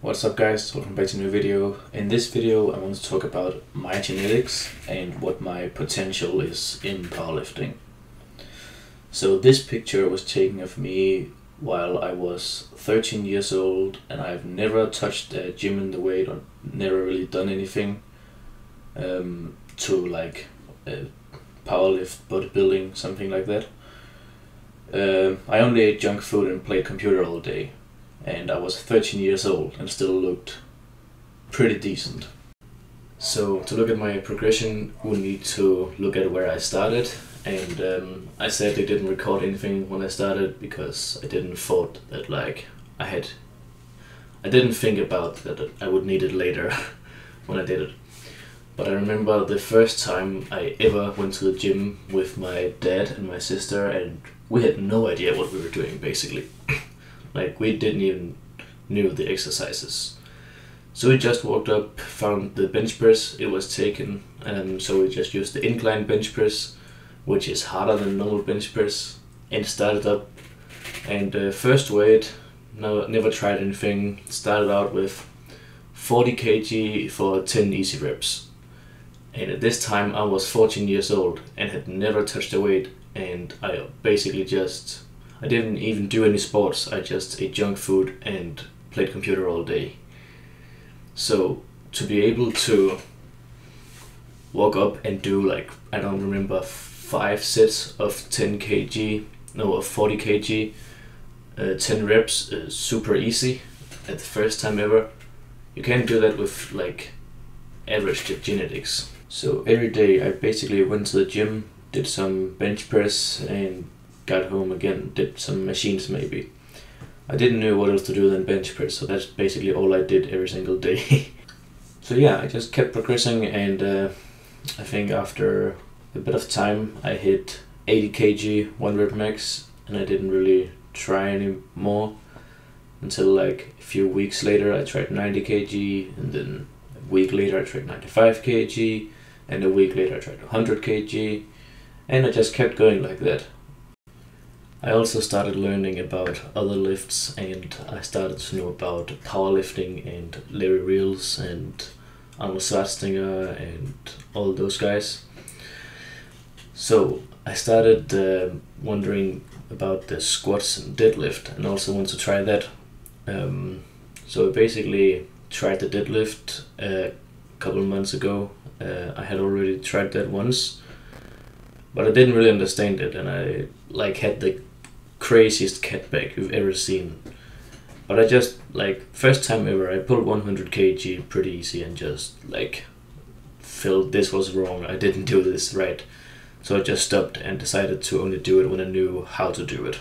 What's up guys, welcome back to a new video. In this video I want to talk about my genetics and what my potential is in powerlifting. So this picture was taken of me while I was 13 years old and I've never touched a gym in the weight or never really done anything um, to like uh, powerlift, bodybuilding, something like that. Uh, I only ate junk food and played computer all day and I was 13 years old and still looked pretty decent. So to look at my progression, we need to look at where I started and um, I sadly didn't record anything when I started because I didn't thought that like I had I didn't think about that I would need it later when I did it. But I remember the first time I ever went to the gym with my dad and my sister and we had no idea what we were doing basically. Like we didn't even knew the exercises. So we just walked up, found the bench press, it was taken, and so we just used the incline bench press, which is harder than normal bench press, and started up. And uh, first weight, no, never tried anything, started out with 40 kg for 10 easy reps. And at this time I was 14 years old and had never touched a weight, and I basically just I didn't even do any sports. I just ate junk food and played computer all day. So to be able to walk up and do like I don't remember five sets of 10 kg, no of 40 kg, uh, 10 reps is super easy at the first time ever. You can't do that with like average genetics. So every day I basically went to the gym, did some bench press and got home again, did some machines maybe. I didn't know what else to do than bench press, so that's basically all I did every single day. so yeah, I just kept progressing, and uh, I think after a bit of time, I hit 80 kg one rep max, and I didn't really try anymore until like a few weeks later. I tried 90 kg, and then a week later I tried 95 kg, and a week later I tried 100 kg, and I just kept going like that. I also started learning about other lifts and I started to know about powerlifting and Larry Wheels and Arnold Schwarzenegger and all those guys. So I started uh, wondering about the squats and deadlift and also want to try that. Um, so I basically tried the deadlift a couple of months ago. Uh, I had already tried that once, but I didn't really understand it and I like had the craziest catback you've ever seen. But I just like first time ever I pulled 100 kg pretty easy and just like felt this was wrong. I didn't do this right. So I just stopped and decided to only do it when I knew how to do it.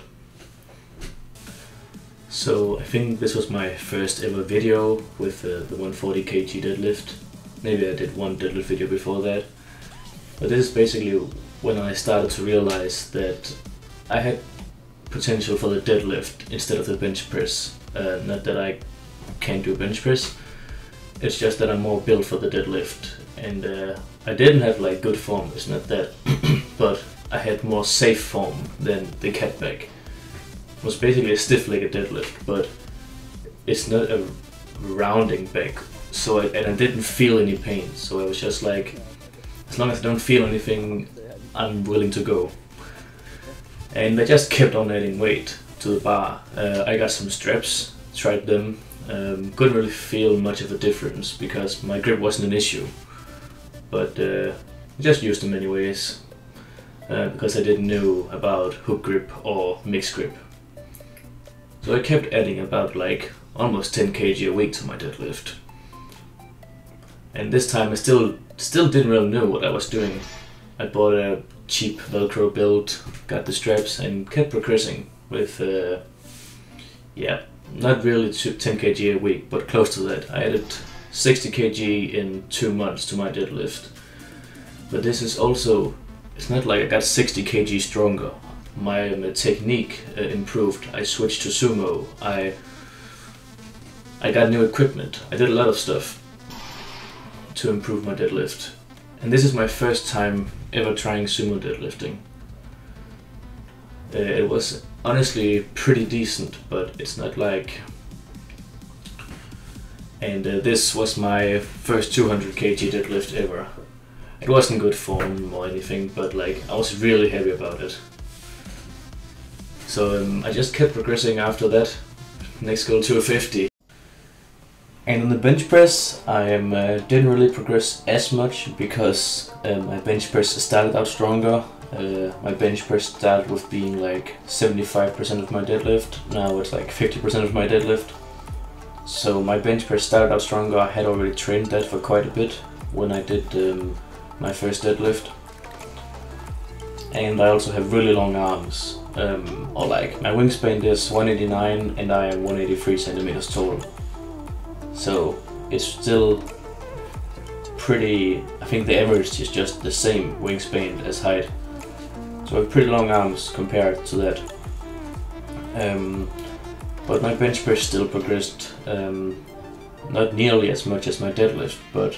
So I think this was my first ever video with uh, the 140 kg deadlift. Maybe I did one deadlift video before that. But this is basically when I started to realize that I had potential for the deadlift instead of the bench press. Uh, not that I can't do bench press, it's just that I'm more built for the deadlift. And uh, I didn't have like good form, it's not that, but I had more safe form than the catback. It was basically a stiff legged deadlift, but it's not a rounding back. So I, and I didn't feel any pain, so I was just like, as long as I don't feel anything, I'm willing to go and I just kept on adding weight to the bar. Uh, I got some straps, tried them, um, couldn't really feel much of a difference because my grip wasn't an issue, but uh, just used them anyways uh, because I didn't know about hook grip or mixed grip. So I kept adding about like almost 10 kg a week to my deadlift. And this time I still still didn't really know what I was doing. I bought a cheap Velcro build, got the straps, and kept progressing with, uh, yeah, not really 10 kg a week, but close to that. I added 60 kg in two months to my deadlift. But this is also, it's not like I got 60 kg stronger. My, my technique uh, improved. I switched to sumo. I I got new equipment. I did a lot of stuff to improve my deadlift. And this is my first time ever trying sumo deadlifting. Uh, it was honestly pretty decent, but it's not like and uh, this was my first 200 kg deadlift ever. It wasn't good form or anything, but like I was really happy about it. So um, I just kept progressing after that. Next goal 250. And on the bench press, I uh, didn't really progress as much because um, my bench press started out stronger. Uh, my bench press started with being like 75% of my deadlift. Now it's like 50% of my deadlift. So my bench press started out stronger. I had already trained that for quite a bit when I did um, my first deadlift. And I also have really long arms. Um, or like my wingspan is 189 and I am 183 centimeters tall. So it's still pretty, I think the average is just the same wingspan as height. So I have pretty long arms compared to that. Um, but my bench press still progressed um, not nearly as much as my deadlift, but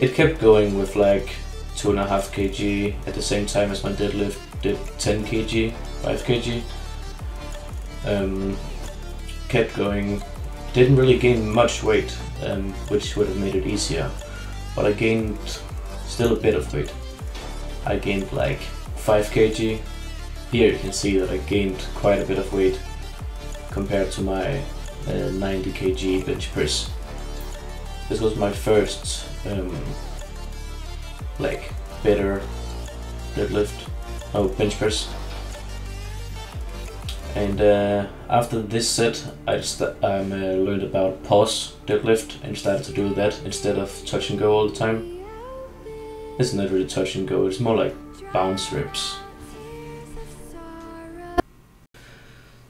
it kept going with like 2.5 kg at the same time as my deadlift did 10 kg, 5 kg. Um, kept going, didn't really gain much weight, um, which would have made it easier, but I gained still a bit of weight. I gained like 5 kg. Here you can see that I gained quite a bit of weight compared to my uh, 90 kg bench press. This was my first um, like better deadlift, oh bench press. And uh, after this set, I just um, uh, learned about pause deadlift and started to do that instead of touch and go all the time. It's not really touch and go; it's more like bounce reps.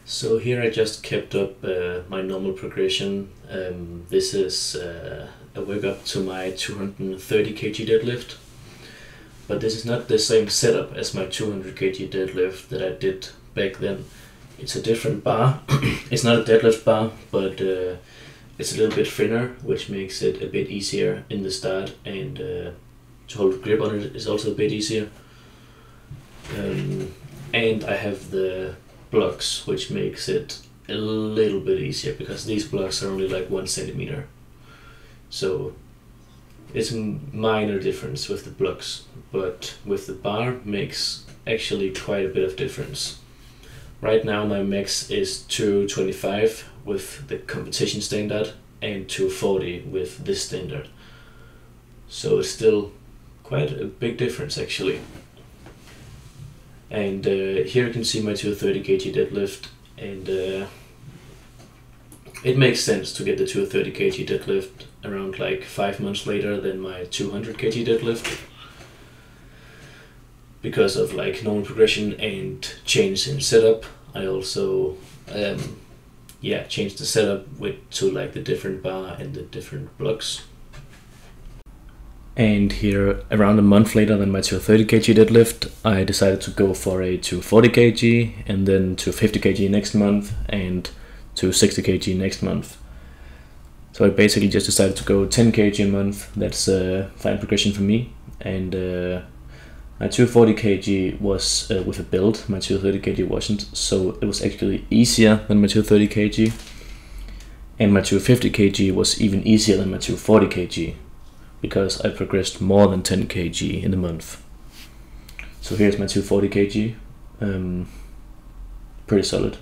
So here I just kept up uh, my normal progression. Um, this is uh, a workup to my 230 kg deadlift. But this is not the same setup as my 200 kg deadlift that I did back then. It's a different bar. it's not a deadlift bar, but uh, it's a little bit thinner, which makes it a bit easier in the start and uh, to hold grip on it is also a bit easier. Um, and I have the blocks, which makes it a little bit easier because these blocks are only like one centimeter. So it's a minor difference with the blocks, but with the bar makes actually quite a bit of difference. Right now my max is 225 with the competition standard and 240 with this standard. So it's still quite a big difference actually. And uh, here you can see my 230 kg deadlift and uh, it makes sense to get the 230 kg deadlift around like five months later than my 200 kg deadlift because of like normal progression and change in setup. I also um, yeah changed the setup with to like the different bar and the different blocks. And here, around a month later than my 230 kg deadlift, I decided to go for a 240 kg and then 250 kg next month and 260 kg next month. So I basically just decided to go 10 kg a month. That's a fine progression for me. And uh, my 240 kg was uh, with a build, my 230 kg wasn't. So it was actually easier than my 230 kg. And my 250 kg was even easier than my 240 kg because I progressed more than 10 kg in a month. So here's my 240 kg, um, pretty solid.